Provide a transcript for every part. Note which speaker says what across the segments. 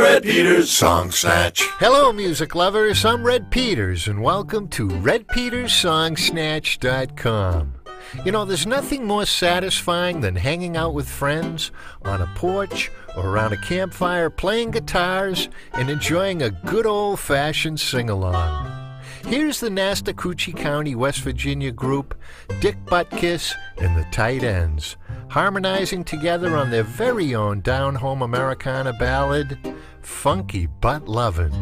Speaker 1: Red Peters song snatch.
Speaker 2: Hello, music lovers. I'm Red Peters, and welcome to RedPetersSongSnatch.com. You know, there's nothing more satisfying than hanging out with friends on a porch or around a campfire playing guitars and enjoying a good old fashioned sing along. Here's the Nastacootchie County, West Virginia group, Dick Butt Kiss and the Tight Ends, harmonizing together on their very own down home Americana ballad, Funky Butt Lovin'.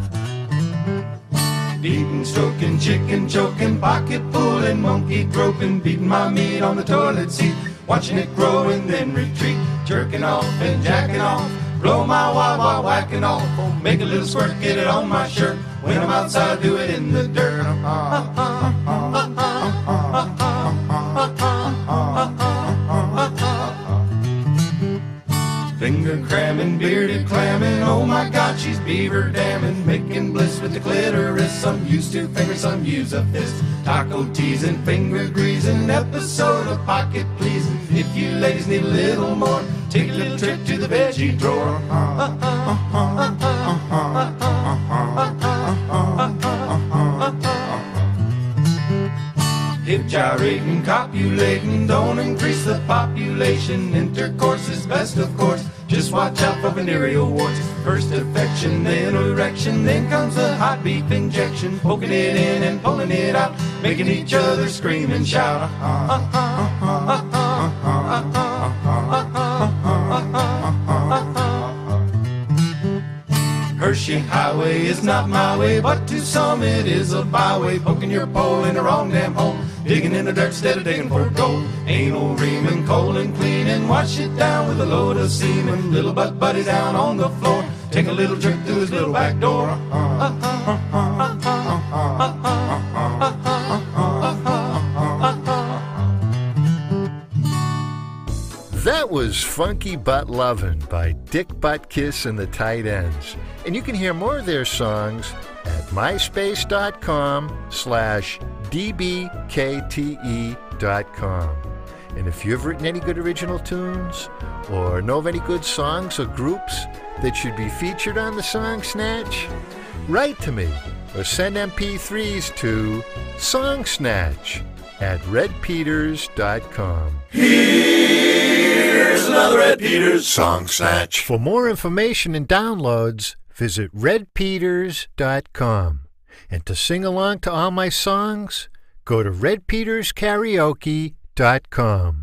Speaker 3: Beating, stroking, chicken choking, pocket pulling, monkey groping, beating my meat on the toilet seat, watching it grow and then retreat, jerking off and jacking off, blow my wah wah whacking off, oh, make a little squirt, get it on my shirt. When I'm outside, do it in the dirt. Finger cramming, bearded clamming, oh my god, she's beaver damming, making bliss with the clitoris. Some used to finger, some use a fist. Taco teasing, finger greasing, episode of pocket pleasing. If you ladies need a little more, take a little trip to the veggie drawer. Hip gyrating, copulating, don't increase the population. Intercourse is best, of course. Watch out for venereal warts. First affection, then erection, then comes a hot beef injection. Poking it in and pulling it out, making each other scream and shout. Hershey Highway is not my way, but to some it is a byway. Poking your pole in the wrong damn hole, digging in the dirt instead of digging for gold. Ain't no reaming, cold and cleaning, wash it down with a load of semen. Little butt buddy down on the floor, take a little trip through his little back door. Uh-huh.
Speaker 2: That was Funky Butt Lovin' by Dick Butt Kiss and the Tight Ends. And you can hear more of their songs at myspace.com slash dbkte.com. And if you've written any good original tunes or know of any good songs or groups that should be featured on the Song Snatch, write to me or send MP3s to songsnatch at redpeters.com.
Speaker 1: Here's another Red Peters song snatch.
Speaker 2: For more information and downloads, visit redpeters.com. And to sing along to all my songs, go to redpeterskaraoke.com.